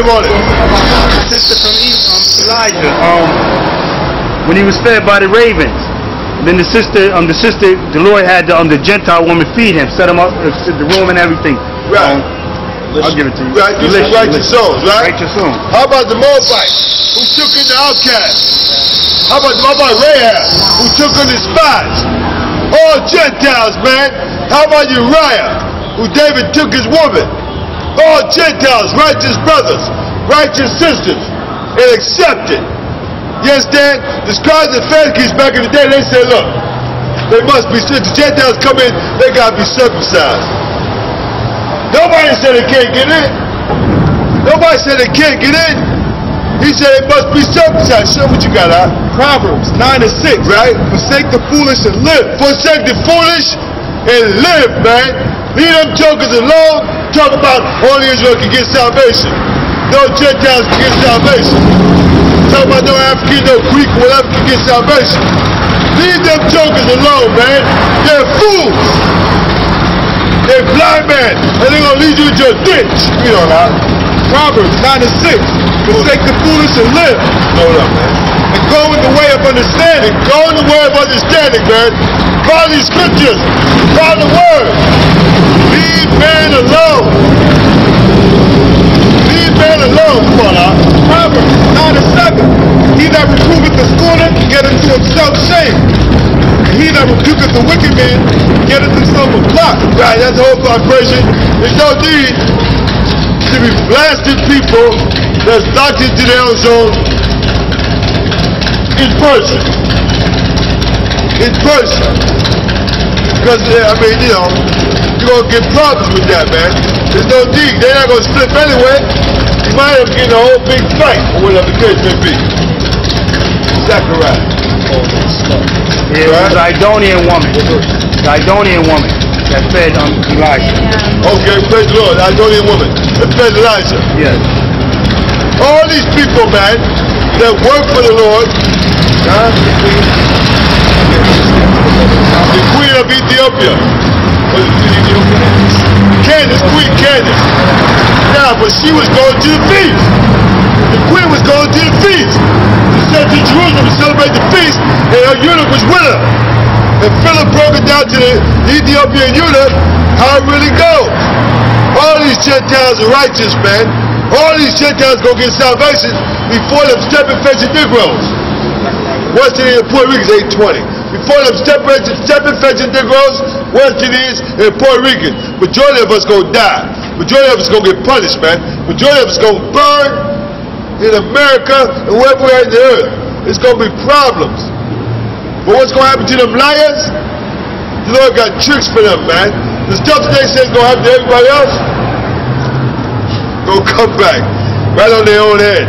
it. sister from um, Elijah, um, when he was fed by the ravens, then the sister, um, the sister, the Lord had the, um, the Gentile woman feed him, set him up, uh, the room and everything. Right. Um, I'll give it to you. Right, you Listen, write your songs, right? Write your. How about the Moabites who took in the outcasts? How about, how about Rahab who took in the spies? All Gentiles, man. How about Uriah who David took his woman? All Gentiles, righteous brothers, righteous sisters, and accepted. You understand? The scribes and Pharisees back in the day, they said, look, they must be, the Gentiles come in, they gotta be circumcised. Nobody said they can't get in. Nobody said they can't get in. He said it must be circumcised. Show what you got out. Proverbs 9 and 6. Right? Forsake the foolish and live. Forsake the foolish and live, man. Leave them jokers alone. Talk about only Israel can get salvation. No Gentiles can get salvation. Talk about no African, no Greek, whatever can get salvation. Leave them jokers alone, man. They're fools. They're blind man, and they're gonna lead you into a ditch. You know that. Proverbs 9 and 6. Forsake the foolish and live. Hold up, man. And go in the way of understanding. Go in the way of understanding, man. Follow these scriptures. Follow the word. Leave man alone. Leave man alone. Come on now. Proverbs 9 and 7. He that reproveth the scorner get into himself shame. And he that rebuketh the wicked man getteth himself a blot. Right, that's the whole vibration. There's no need to be blasting people that's locked into their own zone in person. In person. Because, I mean, you know, you're going to get problems with that, man. There's no need. They're not going to slip anyway. You might have getting a whole big fight, or whatever the case may be. Zachariah. It was the Idonian woman. The Idonian woman that fed um, Elijah. Okay, praise the Lord. Idonian woman. Let's praise Elijah. Yes. All these people, man, that work for the Lord, the queen of Ethiopia, was it queen of Ethiopia? Candace, Queen Candace. Now, but she was going to the feast. The queen was going to the feast. She said to Jerusalem to celebrate the feast, and her eunuch was with her. And Philip broke it down to the Ethiopian eunuch how it really goes. All these Gentiles are righteous, man. All these Gentiles go get salvation before them Stepin Fetchit Negroes. West Indian and Puerto Rican is 820. Before them stepping, Stepin Fetchit Negroes, West Indians and Puerto Rican. Majority of us gonna die. Majority of us gonna get punished, man. Majority of us gonna burn in America and wherever we're at the earth. It's gonna be problems. But what's gonna happen to them liars? The Lord got tricks for them, man. The stuff that they say is gonna happen to everybody else, gonna come back right on their own head.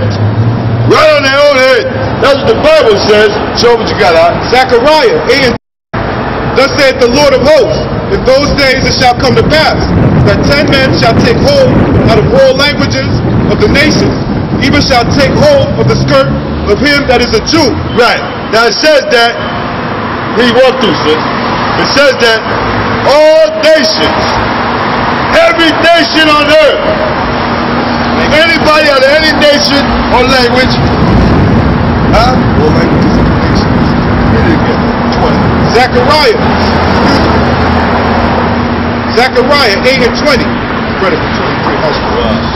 Right on their own head. That's what the Bible says. Show what you got out. Zechariah 8 and Thus saith the Lord of hosts, in those days it shall come to pass, that ten men shall take hold out of all languages of the nations, even shall take hold of the skirt of him that is a Jew. Right. Now it says that, he walked through, sis. It says that all nations, every nation on earth, anybody out of any nation or language, languages of. Read it again. 20. Zechariah. Zechariah 8 and 20. Spread it 23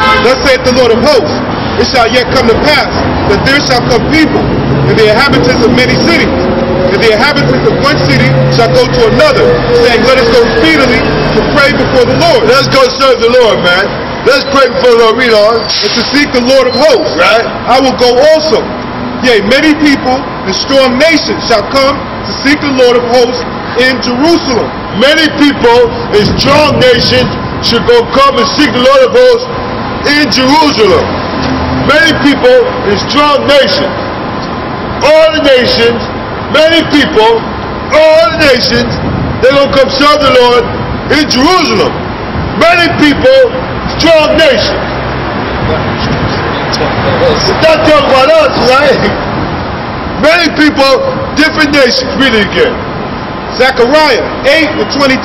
high. Thus saith the Lord of hosts, it shall yet come to pass that there shall come people, and the inhabitants of many cities, and the inhabitants of one city shall go to another, saying, Let us go speedily to pray before the Lord, Let's go serve the Lord, man. Let's pray before the Lord. Read on. and to seek the Lord of hosts. Right. I will go also. Yea, many people and strong nations shall come to seek the Lord of hosts in Jerusalem. Many people in strong nations should go come and seek the Lord of hosts in Jerusalem. Many people in strong nations. All the nations, many people, all the nations, they're going to come serve the Lord in Jerusalem. Many people, strong nations. It's not talking about us, right? Many people, different nations. Read it again. Zechariah 8 and 22.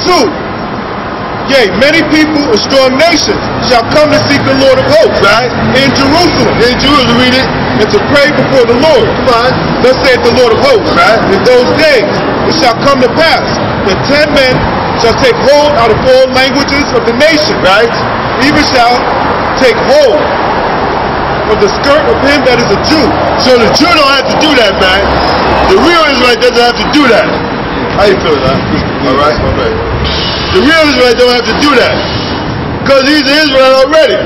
Yea, many people and strong nations shall come to seek the Lord of hosts. Right. In Jerusalem. In Jerusalem, read it. And to pray before the Lord. Come on. Thus saith the Lord of hosts. Right. In those days it shall come to pass that ten men shall take hold out of all languages of the nation. Right. Even shall take hold of the skirt of him that is a Jew. So the Jew don't have to do that, man. The real Israelite doesn't have to do that. How you feeling, huh? All right, all right. The real Israelite don't have to do that. Because he's an Israelite already.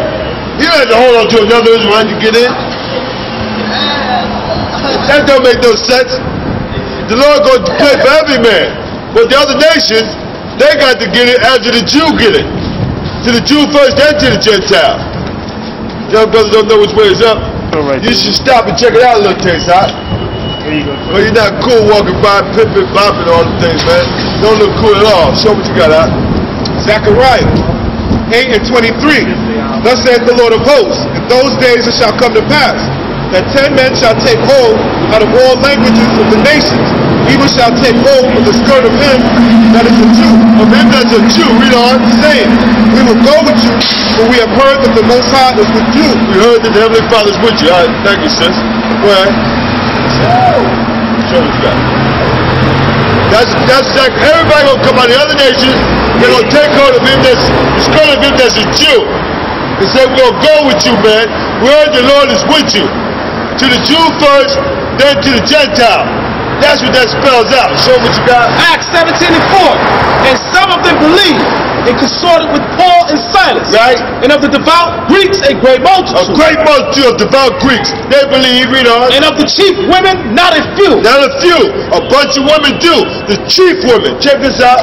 He don't have to hold on to another Israelite to get in. That don't make no sense. The Lord going to pay for every man. But the other nations, they got to get it after the Jew get it. To the Jew first, then to the Gentile. Young brothers don't know which way is up. Right. You should stop and check it out a little taste, huh? There you go. But you're not cool walking by, pimping, bopping, all the things, man. Don't look cool at all. Show what you got out. Zechariah 8 and 23. Thus saith the Lord of hosts, in those days it shall come to pass that ten men shall take hold out of all languages of the nations, even shall take hold of the skirt of him that is a Jew, Of him that's a Jew, read on. saying, We will go with you, for we have heard that the Most High is with you. We heard that the Heavenly Father is with you. All right, thank you, sis. Ahead. Show. That's, that's exactly, everybody gonna come out of the other nations, they're gonna take hold of him that's, the skirt of him that's a Jew. They say, we're gonna go with you, man. We heard the Lord is with you. To the Jew first, then to the Gentile. That's what that spells out. Show what you got. Acts 17 and 4. And some of them believed and consorted with Paul and Silas. Right. And of the devout Greeks, a great multitude. A great multitude of devout Greeks. They believe, read on. And of the chief women, not a few. Not a few. A bunch of women do. The chief women. Check this out.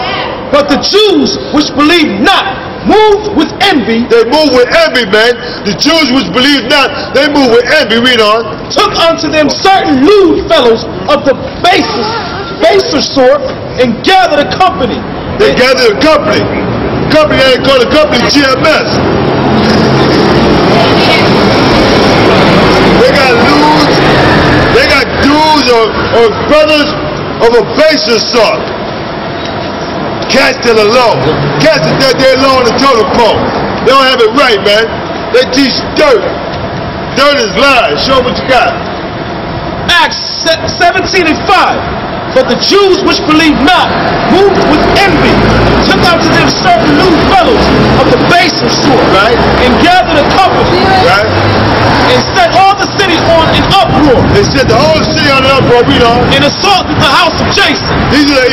But the Jews, which believed not, moved with envy, They move with envy, man. The Jews which believe not, they move with envy. Read on. took unto them certain lewd fellows of the basest, baser sort, and gathered a company. They gathered a company. Company ain't called a company GMS. They got dudes, they got dudes or, or brothers of a baser sort. Cats that are low. Cats that they're, low on the totem pole. They don't have it right, man. They teach dirt. Dirt is lies. Show what you got. Acts se- 17 and 5. But the Jews which believed not, moved with envy, took unto them certain new fellows of the baser sort, Right. and gathered a company, Right? and set all the city on an uproar, They set the whole city on the uproar. Read on. and assaulted the house of Jason, These are, this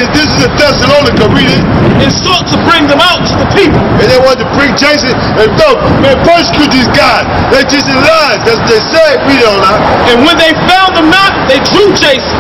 a Thessalonica, read it. and sought to bring them out to the people. And they wanted to bring Jason and no, man, persecute these guys. They just in lies. That's what they said. Read it on now. And when they found them not, they drew Jason